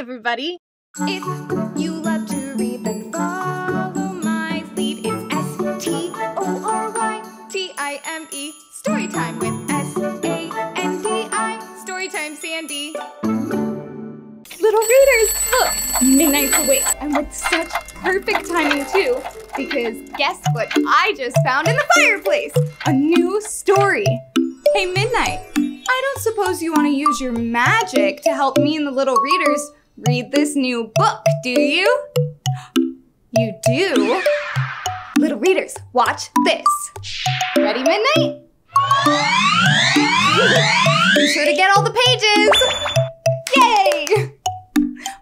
everybody. If you love to read, then follow my lead. It's S T O R Y T I M E. Storytime with S A N D I. Storytime Sandi. Little readers, look! Midnight's awake, and with such perfect timing, too, because guess what I just found in the fireplace? A new story. Hey, Midnight, I don't suppose you want to use your magic to help me and the little readers read this new book, do you? You do? Little readers, watch this. Ready, Midnight? Be sure to get all the pages. Yay!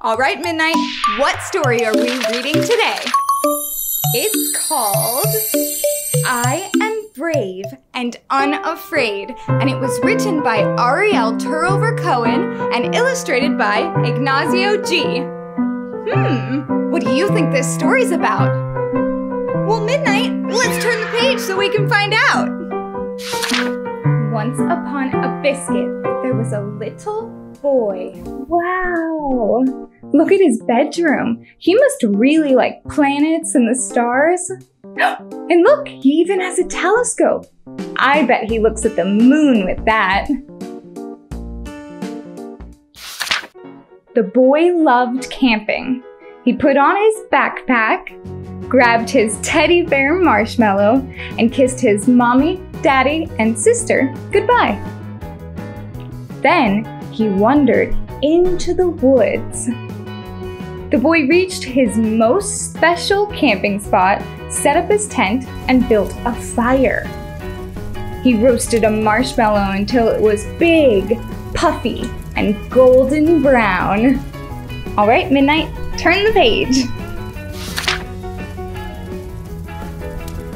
All right, Midnight, what story are we reading today? It's called Brave and Unafraid, and it was written by Arielle Turover Cohen and illustrated by Ignazio G. Hmm, what do you think this story's about? Well, Midnight, let's turn the page so we can find out. Once upon a biscuit, there was a little boy. Wow! Look at his bedroom. He must really like planets and the stars. And look, he even has a telescope. I bet he looks at the moon with that. The boy loved camping. He put on his backpack, grabbed his teddy bear marshmallow, and kissed his mommy, daddy, and sister goodbye. Then he wandered into the woods. The boy reached his most special camping spot, set up his tent, and built a fire. He roasted a marshmallow until it was big, puffy, and golden brown. All right, Midnight, turn the page.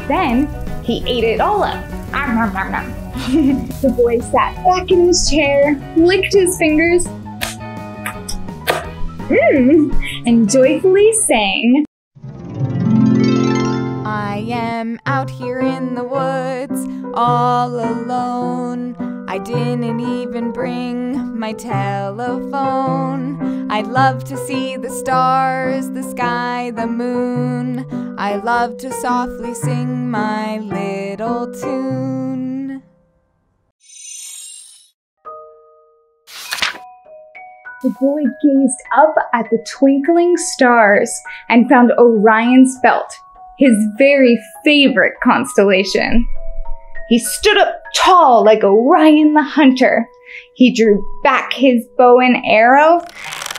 Then he ate it all up. the boy sat back in his chair, licked his fingers, mm, and joyfully sang. I am out here in the woods all alone. I didn't even bring my telephone. I'd love to see the stars, the sky, the moon. I love to softly sing my little tune. The boy gazed up at the twinkling stars and found Orion's belt, his very favorite constellation. He stood up tall like Orion the hunter. He drew back his bow and arrow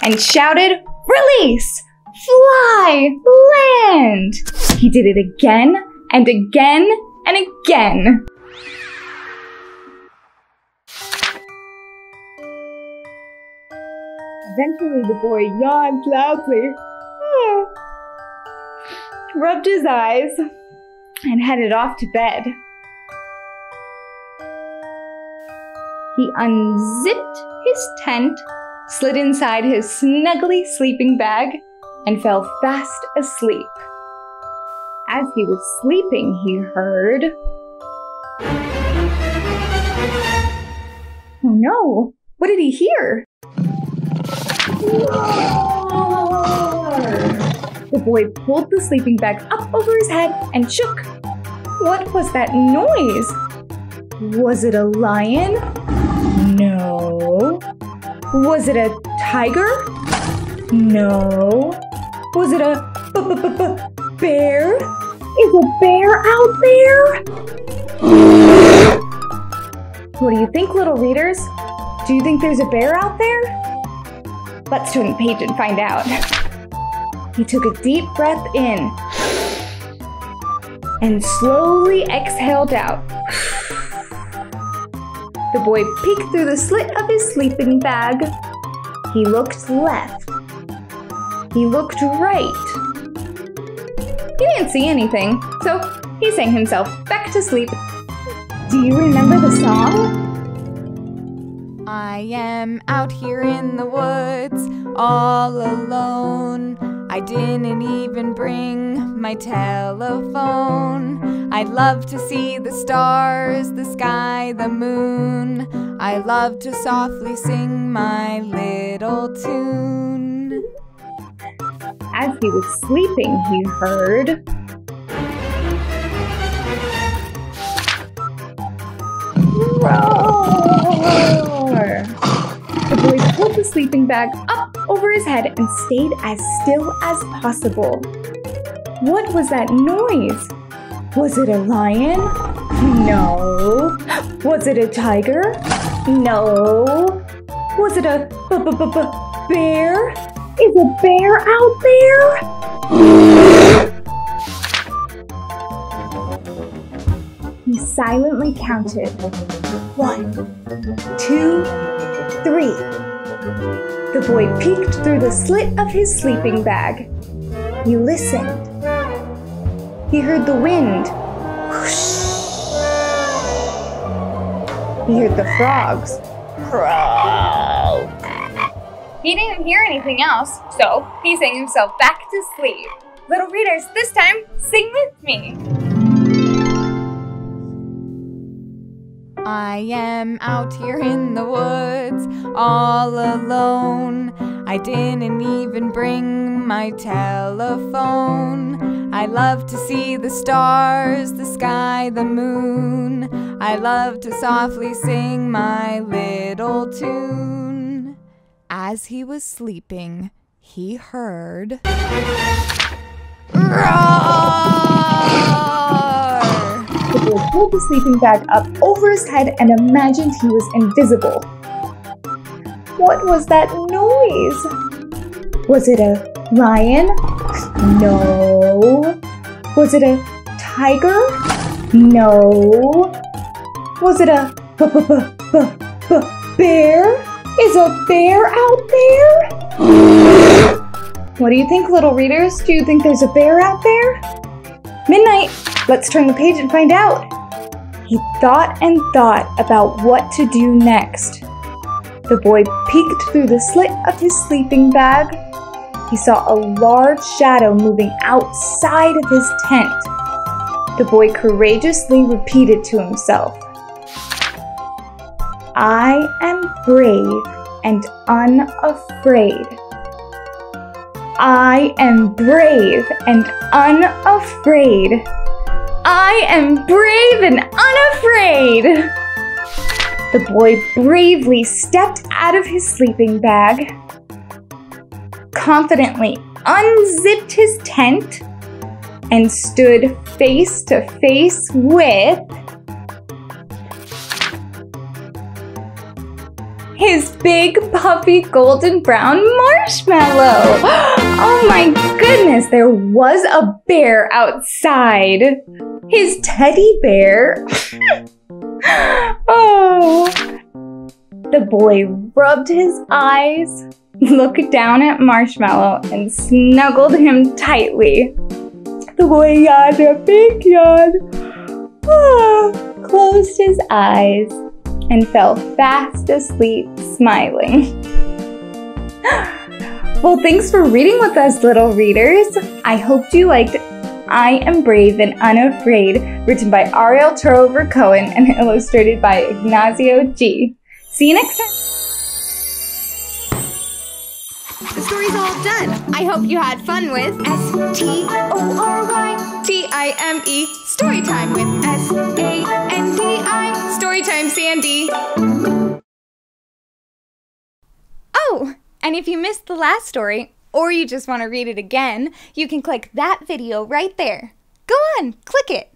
and shouted, Release! Fly! Land! He did it again and again and again. Eventually, the boy yawned loudly, ah. rubbed his eyes, and headed off to bed. He unzipped his tent, slid inside his snuggly sleeping bag, and fell fast asleep. As he was sleeping, he heard. Oh no! What did he hear? The boy pulled the sleeping bag up over his head and shook. What was that noise? Was it a lion? No. Was it a tiger? No. Was it a b- b- b- bear? Is a bear out there? what do you think, little readers? Do you think there's a bear out there? Let's turn the page and find out. He took a deep breath in and slowly exhaled out. The boy peeked through the slit of his sleeping bag. He looked left. He looked right. He didn't see anything, so he sang himself back to sleep. Do you remember the song? I am out here in the woods all alone. I didn't even bring my telephone. I'd love to see the stars, the sky, the moon. I love to softly sing my little tune. As he was sleeping, he heard. Roar! The boy pulled the sleeping bag up over his head and stayed as still as possible. What was that noise? Was it a lion? No. Was it a tiger? No. Was it a b -b -b bear? Is a bear out there? Silently counted. One, two, three. The boy peeked through the slit of his sleeping bag. He listened. He heard the wind. Whoosh. He heard the frogs. Croak. He didn't hear anything else, so he sang himself back to sleep. Little readers, this time, sing with me. I am out here in the woods all alone. I didn't even bring my telephone. I love to see the stars, the sky, the moon. I love to softly sing my little tune. As he was sleeping, he heard. Roar! The boy pulled the sleeping bag up over his head and imagined he was invisible. What was that noise? Was it a lion? No. Was it a tiger? No. Was it a b b b b b bear? Is a bear out there? What do you think, little readers? Do you think there's a bear out there? Midnight! Let's turn the page and find out. He thought and thought about what to do next. The boy peeked through the slit of his sleeping bag. He saw a large shadow moving outside of his tent. The boy courageously repeated to himself, I am brave and unafraid. I am brave and unafraid. I am brave and unafraid. The boy bravely stepped out of his sleeping bag, confidently unzipped his tent, and stood face to face with his big puffy golden brown marshmallow. Oh my goodness, there was a bear outside. His teddy bear. oh. The boy rubbed his eyes, looked down at Marshmallow, and snuggled him tightly. The boy yawned a big yawn, ah, closed his eyes, and fell fast asleep smiling. well, thanks for reading with us, little readers. I hope you liked I Am Brave and Unafraid, written by Arielle Turover Cohen and illustrated by Ignacio G. See you next time. The story's all done. I hope you had fun with S T O R Y T I M E Storytime with S A N D I Storytime Sandi. Oh, and if you missed the last story, or you just want to read it again, you can click that video right there. Go on, click it.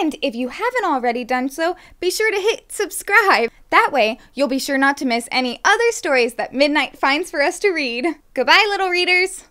And if you haven't already done so, be sure to hit subscribe. That way, you'll be sure not to miss any other stories that Midnight finds for us to read. Goodbye, little readers!